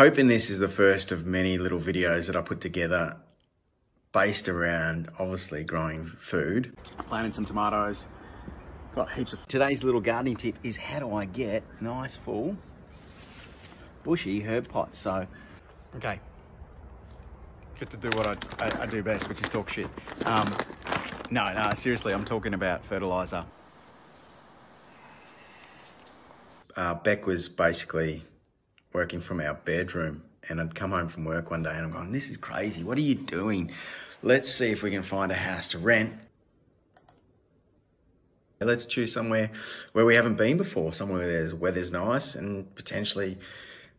hoping this is the first of many little videos that I put together based around obviously growing food. Planting some tomatoes. Got heaps of... Today's little gardening tip is how do I get nice full bushy herb pots. So, okay. Get to do what I, I, I do best, which is talk shit. Um, no, no, seriously, I'm talking about fertilizer. Uh, Beck was basically working from our bedroom and I'd come home from work one day and I'm going, this is crazy. What are you doing? Let's see if we can find a house to rent. Let's choose somewhere where we haven't been before, somewhere where there's weather's nice and potentially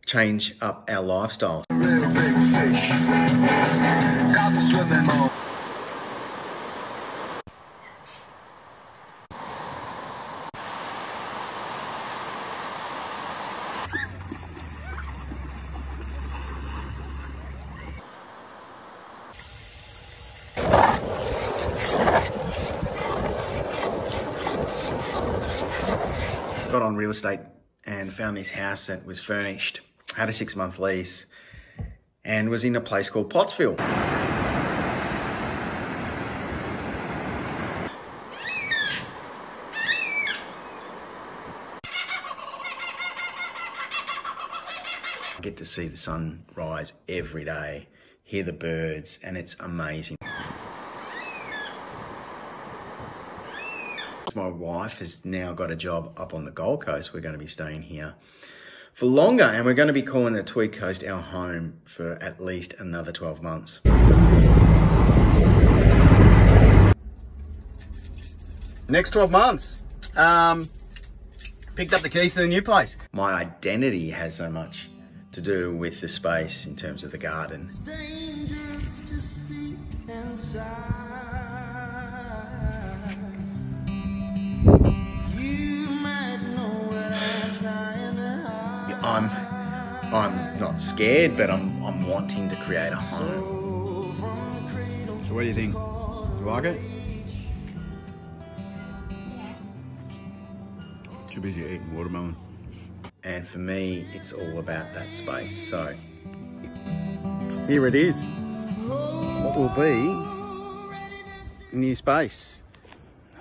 change up our lifestyle. Got on real estate and found this house that was furnished, had a six month lease, and was in a place called Pottsville. Get to see the sun rise every day, hear the birds, and it's amazing. My wife has now got a job up on the Gold Coast. We're going to be staying here for longer and we're going to be calling the Tweed Coast our home for at least another 12 months. Next 12 months. Um, picked up the keys to the new place. My identity has so much to do with the space in terms of the garden. I'm I'm not scared, but I'm I'm wanting to create a home. So what do you think? You like it? Too busy eating watermelon. And for me, it's all about that space. So here it is. What will be new space?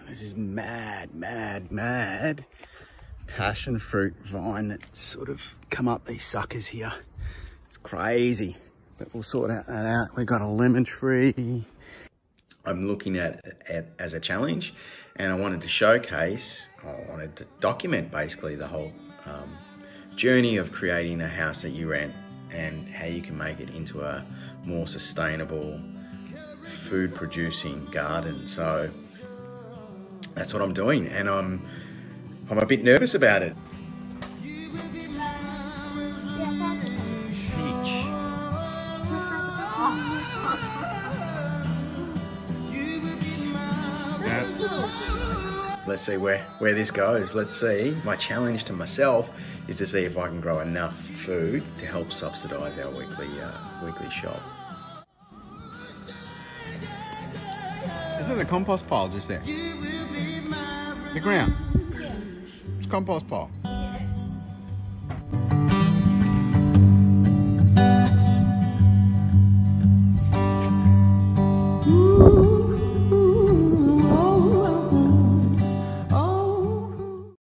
This is mad, mad, mad passion fruit vine that's sort of come up these suckers here. It's crazy, but we'll sort that out. We've got a lemon tree. I'm looking at it as a challenge and I wanted to showcase, I wanted to document basically the whole um, journey of creating a house that you rent and how you can make it into a more sustainable food producing garden. So that's what I'm doing and I'm I'm a bit nervous about it. Let's see where, where this goes. Let's see. My challenge to myself is to see if I can grow enough food to help subsidise our weekly uh, weekly shop. Isn't the compost pile just there? The ground compost pile.